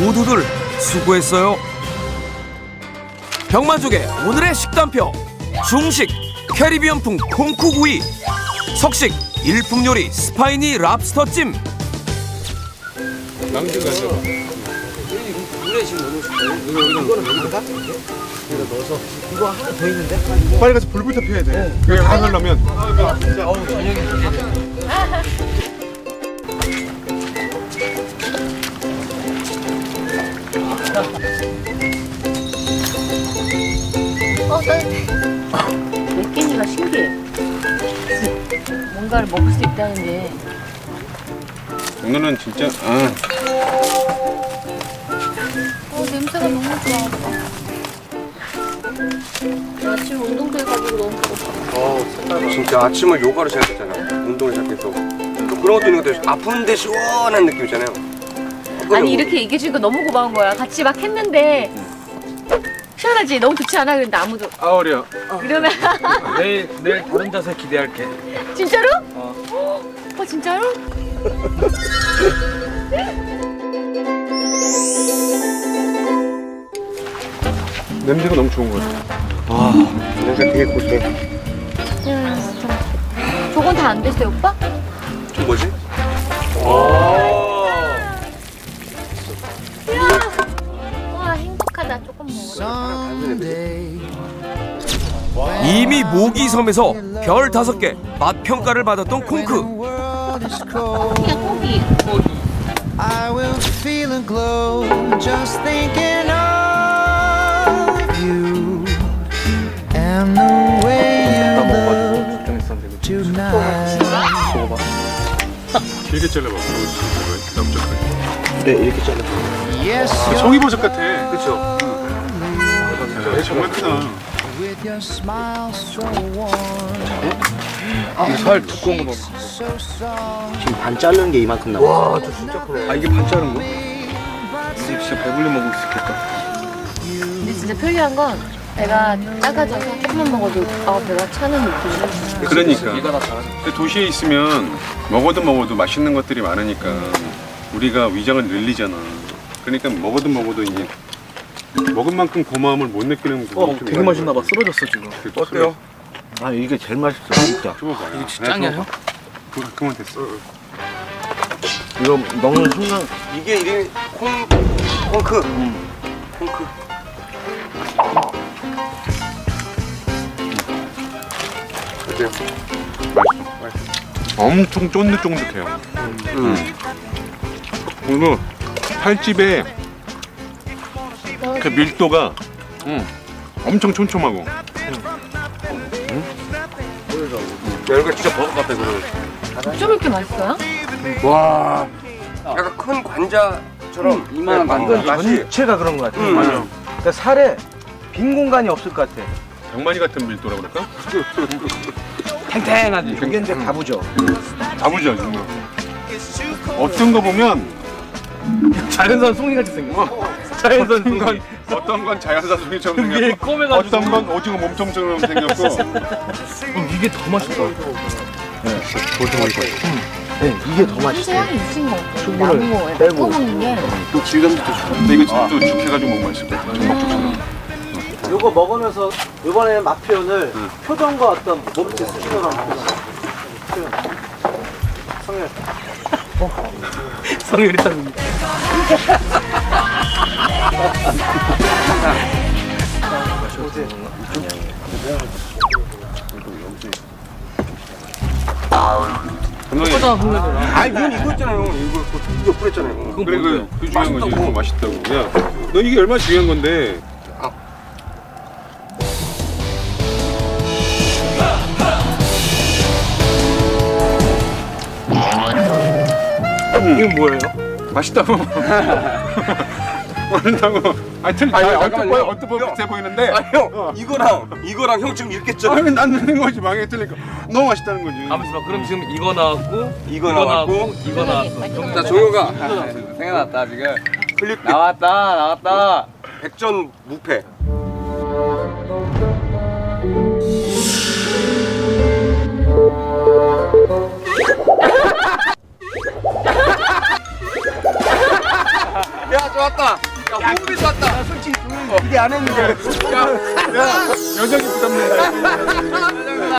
모두들 수고했어요. 병만족의 오늘의 식단표 중식 캐리비언풍 콩쿠구이 석식 일품 요리 스파이니 랍스터찜. 물에 지금 거예요? 이거는 여기다 넣어서 이거 하나 더 있는데? 빨리 가서 불부터 펴야 돼. 이거 다 하려면. 어우 저녁에 어, 따뜻해. 맵기니가 신기해. 뭔가를 먹을 수 있다는 게. 오늘은 진짜 아 어, 냄새가 너무 좋아. 아침 운동도 해가지고 너무 배고파. 진짜 아침을 요가로 시작했잖아. 운동을 시작해서. 또 그런 것도 있는 것 같아요. 아픈데 시원한 느낌 있잖아요. 아니, 이렇게 얘기해 주니까 너무 고마운 거야. 같이 막 했는데. 시원하지? 너무 좋지 않아? 그런데 아무도. 아우리야. 이러면. 내일 내일 다른 자세 기대할게. 진짜로? 어. 어, 진짜로? 냄새가 너무 좋은 것 같아. 냄새 되게 고소해. 저건 다 안 됐어요, 오빠? 좀 뭐지? 이미 모기 섬에서 별 다섯 개 맛 평가를 받았던 콩크 그냥 고기. I will feel a glow just thinking of you and the way you look tonight. 길게 잘라봐. 네, 이렇게 잘라. 아, you're 송이버섯 같아. 그쵸? 야, 정말 크다. With your smile so warm, 살 두꺼운 거 먹어. 지금 반 자르는 게 이만큼 남았어. 와, 저 진짜 크네. 아 이게 반 자른 거? 이제 진짜 배불리 먹을 수 있겠다. 근데 진짜 편리한 건 내가 작아져서 조금만 먹어도 아 배가 차는 느낌이 그러니까. 근데 도시에 있으면 먹어도 먹어도 맛있는 것들이 많으니까 우리가 위장을 늘리잖아. 그러니까 먹어도 먹어도 이제 먹은 만큼 고마움을 못 느끼는 부분이 어 좀 되게 맛있나 봐. 쓰러졌어 지금. 어때요? 아 이게 제일 맛있어 진짜. 줘봐봐. 이게 진짜 짱이야 형? 그, 그만 됐어. 이거 먹는 순간 이게 이름이 콩, 콩크. 콩크. 어때요? 맛있어. 맛있어. 엄청 쫀득쫀득해요. 음. 그리고 살집에 그 밀도가 음, 엄청 촘촘하고 야, 이거 진짜 버섯 같아, 그래. 좀 이렇게 맛있어요? 와. 약간 큰 관자처럼 이만한 완전 맛이. 전체가 그런 것 같아. 음. 맞아. 그러니까 살에 빈 공간이 없을 것 같아. 병만이 같은 밀도라 그럴까? 탱탱하지. 이제 가부죠. 자부죠 정말. 어떤 거 보면 자연산 송이 같이 생겨. 자연산 어떤 건. 어떤 건 자연산 송이처럼 위에 생겼고 꼬매가지고. 어떤 건 오징어 몸통처럼 생겼고 어, 이게 더 맛있다. 네, 이게 더 맛있어. 한세향이 있으신 것 같아요. 수분을 나무 빼고. 꺼먹는 게 또 질감도 좋고. 근데 이거 진짜 또 죽 해가지고 먹으면 맛있을 거야. 전복죽처럼. 요거 먹으면서 이번에 맛 표현을 표정과 어떤 몸짓 수준으로 한번 표현. 성열. 성열이 딱. 감독님. 아니, 이건 이거 있잖아요. 이거, 이거 뿌렸잖아요. 그래 그, 그 중요한 거지. 맛있다고. 맛있다고. 야, 너 이게 얼마나 중요한 건데. 이건 뭐예요? 맛있다고. 맛있다고. 아니 틀. 아니, 아니, 언뜻. 보여 언뜻 비슷해 보이는데. 아니, 형, 이거랑, 이거랑 형 지금 이렇게 쪄. 아니 난 틀린 거지 망해 틀리니까 너무 맛있다는 거지. 잠시만. 그럼 지금 이거 나왔고 이거 나왔고. 이거 나왔어. 자, 종효가 생각났다, 지금. 클릭 나왔다, 나왔다. 백전 무패. 좋았다. 야, 호흡이 좋았다. 기대 안 했는데. 여성이 부담된다.